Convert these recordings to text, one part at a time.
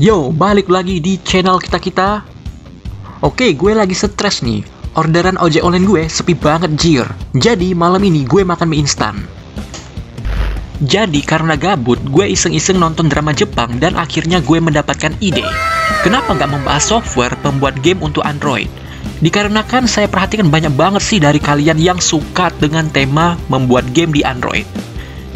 Yo, balik lagi di channel kita-kita. Oke, gue lagi stres nih. Orderan ojek online gue sepi banget jir. Jadi malam ini gue makan mie instan. Jadi karena gabut, gue iseng-iseng nonton drama Jepang dan akhirnya gue mendapatkan ide. Kenapa nggak membahas software pembuat game untuk Android? Dikarenakan saya perhatikan banyak banget sih dari kalian yang suka dengan tema membuat game di Android.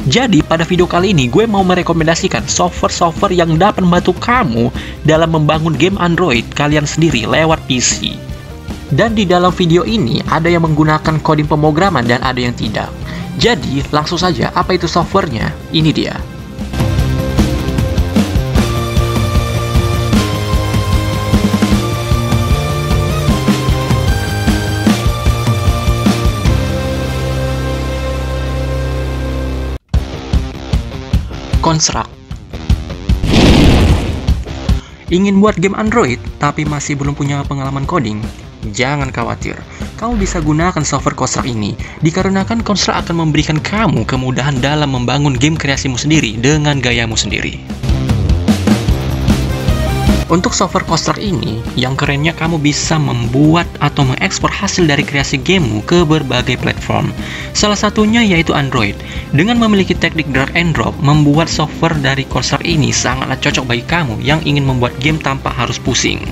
Jadi pada video kali ini gue mau merekomendasikan software-software yang dapat membantu kamu dalam membangun game Android kalian sendiri lewat PC. Dan di dalam video ini ada yang menggunakan coding pemrograman dan ada yang tidak. Jadi langsung saja apa itu softwarenya? Ini dia. Construct Ingin buat game Android, tapi masih belum punya pengalaman coding? Jangan khawatir, kamu bisa gunakan software Construct ini, dikarenakan Construct akan memberikan kamu kemudahan dalam membangun game kreasimu sendiri dengan gayamu sendiri. Untuk software Construct ini, yang kerennya kamu bisa membuat atau mengekspor hasil dari kreasi gamemu ke berbagai platform. Salah satunya yaitu Android. Dengan memiliki teknik drag and drop, membuat software dari Construct ini sangatlah cocok bagi kamu yang ingin membuat game tanpa harus pusing.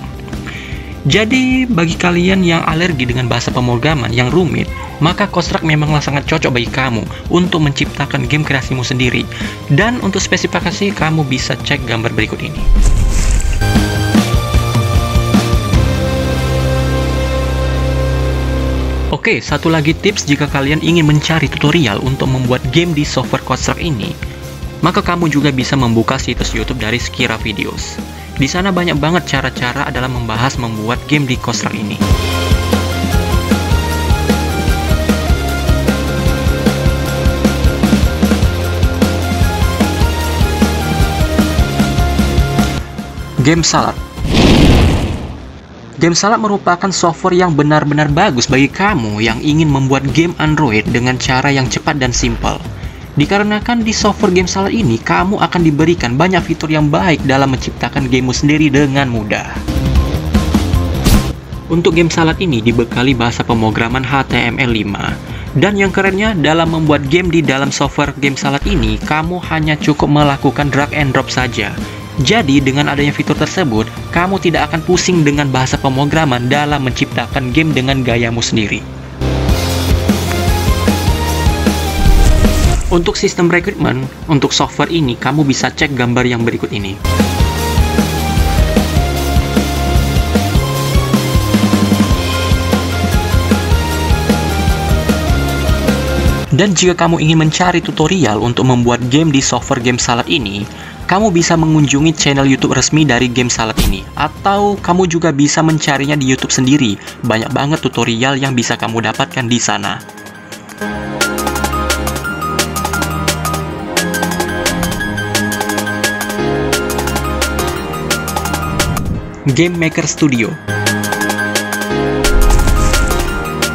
Jadi, bagi kalian yang alergi dengan bahasa pemrograman yang rumit, maka Construct memanglah sangat cocok bagi kamu untuk menciptakan game kreasimu sendiri. Dan untuk spesifikasi, kamu bisa cek gambar berikut ini. Oke, satu lagi tips jika kalian ingin mencari tutorial untuk membuat game di software Construct ini, maka kamu juga bisa membuka situs YouTube dari Skira Videos. Di sana banyak banget cara-cara adalah membahas membuat game di Construct ini. Game Salad Game Salad merupakan software yang benar-benar bagus bagi kamu yang ingin membuat game Android dengan cara yang cepat dan simpel. Dikarenakan di software Game Salad ini, kamu akan diberikan banyak fitur yang baik dalam menciptakan gamemu sendiri dengan mudah. Untuk Game Salad ini dibekali bahasa pemrograman HTML5. Dan yang kerennya, dalam membuat game di dalam software Game Salad ini, kamu hanya cukup melakukan drag and drop saja, jadi, dengan adanya fitur tersebut, kamu tidak akan pusing dengan bahasa pemrograman dalam menciptakan game dengan gayamu sendiri. Untuk sistem rekrutmen, untuk software ini kamu bisa cek gambar yang berikut ini. Dan jika kamu ingin mencari tutorial untuk membuat game di software game salad ini, kamu bisa mengunjungi channel YouTube resmi dari game salad ini, atau kamu juga bisa mencarinya di YouTube sendiri. Banyak banget tutorial yang bisa kamu dapatkan di sana. Game Maker Studio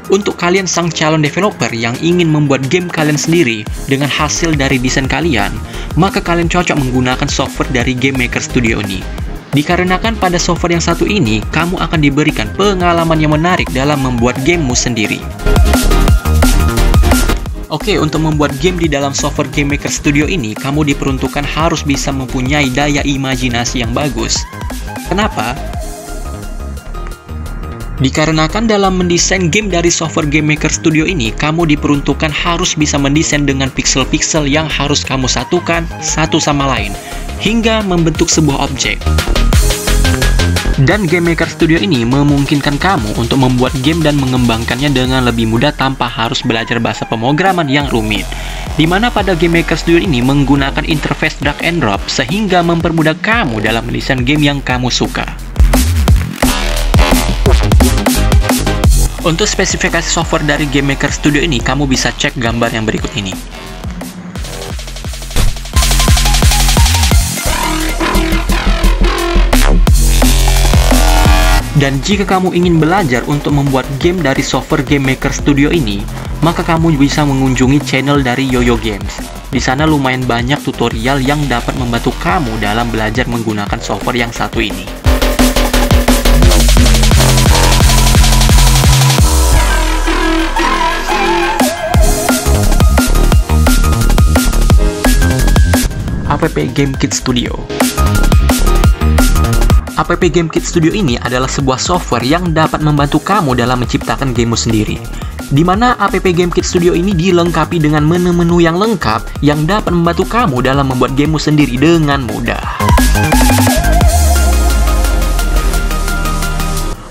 Untuk kalian sang calon developer yang ingin membuat game kalian sendiri dengan hasil dari desain kalian, maka kalian cocok menggunakan software dari Game Maker Studio ini. Dikarenakan pada software yang satu ini, kamu akan diberikan pengalaman yang menarik dalam membuat gamemu sendiri. Oke, untuk membuat game di dalam software Game Maker Studio ini, kamu diperuntukkan harus bisa mempunyai daya imajinasi yang bagus. Kenapa? Dikarenakan dalam mendesain game dari software Game Maker Studio ini, kamu diperuntukkan harus bisa mendesain dengan pixel-pixel yang harus kamu satukan satu sama lain, hingga membentuk sebuah objek. Dan Game Maker Studio ini memungkinkan kamu untuk membuat game dan mengembangkannya dengan lebih mudah tanpa harus belajar bahasa pemrograman yang rumit. Di mana pada Game Maker Studio ini menggunakan interface drag and drop sehingga mempermudah kamu dalam mendesain game yang kamu suka. Untuk spesifikasi software dari Game Maker Studio ini, kamu bisa cek gambar yang berikut ini. Dan jika kamu ingin belajar untuk membuat game dari software Game Maker Studio ini, maka kamu bisa mengunjungi channel dari Yoyo Games. Di sana lumayan banyak tutorial yang dapat membantu kamu dalam belajar menggunakan software yang satu ini. App Game Kit Studio App Game Kit Studio ini adalah sebuah software yang dapat membantu kamu dalam menciptakan gamemu sendiri. Di mana App Game Kit Studio ini dilengkapi dengan menu-menu yang lengkap yang dapat membantu kamu dalam membuat gamemu sendiri dengan mudah.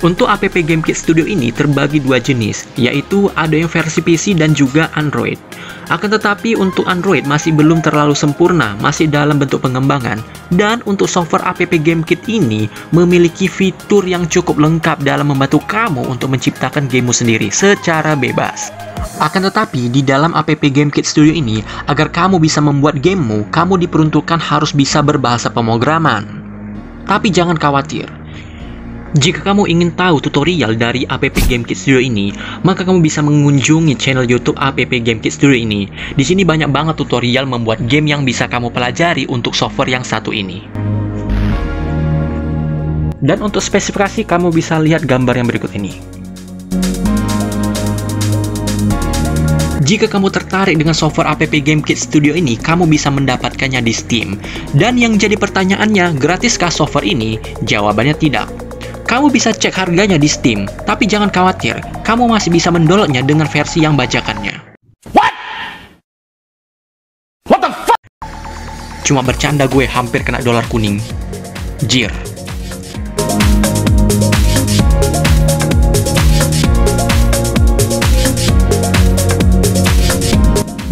Untuk app Game Kit Studio ini terbagi dua jenis, yaitu ada yang versi PC dan juga Android. Akan tetapi untuk Android masih belum terlalu sempurna, masih dalam bentuk pengembangan. Dan untuk software app Game Kit ini memiliki fitur yang cukup lengkap dalam membantu kamu untuk menciptakan gamemu sendiri secara bebas. Akan tetapi, di dalam app Game Kit Studio ini, agar kamu bisa membuat gamemu, kamu diperuntukkan harus bisa berbahasa pemrograman. Tapi jangan khawatir, jika kamu ingin tahu tutorial dari App Game Kit Studio ini, maka kamu bisa mengunjungi channel YouTube App Game Kit Studio ini. Di sini banyak banget tutorial membuat game yang bisa kamu pelajari untuk software yang satu ini. Dan untuk spesifikasi, kamu bisa lihat gambar yang berikut ini. Jika kamu tertarik dengan software app Game Kit Studio ini, kamu bisa mendapatkannya di Steam. Dan yang jadi pertanyaannya, gratiskah software ini? Jawabannya tidak. Kamu bisa cek harganya di Steam, tapi jangan khawatir, kamu masih bisa mendownloadnya dengan versi yang bajakannya. What? What the fuck? Cuma bercanda gue hampir kena dolar kuning. Jir.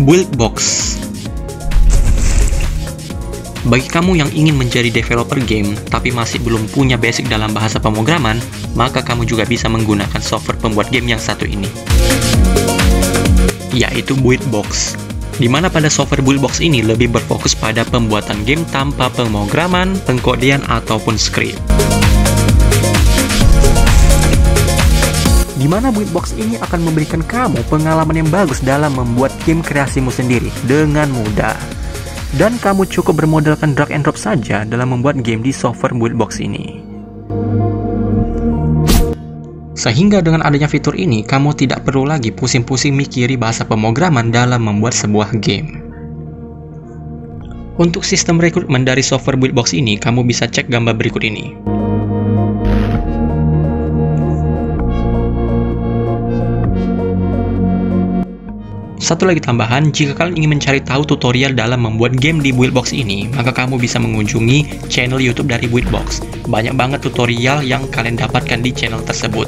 Buildbox bagi kamu yang ingin menjadi developer game tapi masih belum punya basic dalam bahasa pemrograman, maka kamu juga bisa menggunakan software pembuat game yang satu ini, yaitu Buildbox. Di mana pada software Buildbox ini lebih berfokus pada pembuatan game tanpa pemrograman, pengkodean, ataupun script. di mana Buildbox ini akan memberikan kamu pengalaman yang bagus dalam membuat game kreasimu sendiri dengan mudah dan kamu cukup bermodalkan drag and drop saja dalam membuat game di software Buildbox ini. Sehingga dengan adanya fitur ini, kamu tidak perlu lagi pusing-pusing mikiri bahasa pemrograman dalam membuat sebuah game. Untuk sistem rekrutmen dari software Buildbox ini, kamu bisa cek gambar berikut ini. Satu lagi tambahan, jika kalian ingin mencari tahu tutorial dalam membuat game di Buildbox ini, maka kamu bisa mengunjungi channel YouTube dari Buildbox. Banyak banget tutorial yang kalian dapatkan di channel tersebut.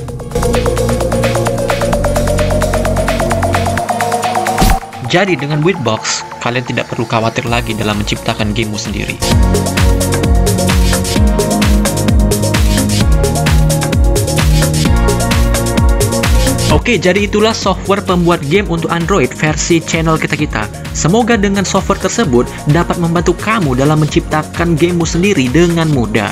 Jadi dengan Buildbox, kalian tidak perlu khawatir lagi dalam menciptakan gamemu sendiri. Oke, jadi itulah software pembuat game untuk Android versi channel kita-kita. Semoga dengan software tersebut dapat membantu kamu dalam menciptakan gamemu sendiri dengan mudah.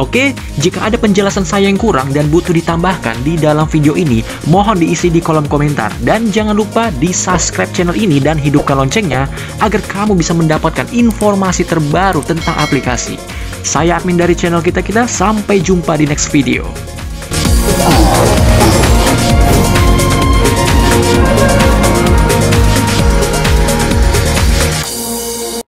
Oke, jika ada penjelasan saya yang kurang dan butuh ditambahkan di dalam video ini, mohon diisi di kolom komentar. Dan jangan lupa di subscribe channel ini dan hidupkan loncengnya agar kamu bisa mendapatkan informasi terbaru tentang aplikasi. Saya admin dari channel kita-kita, sampai jumpa di next video.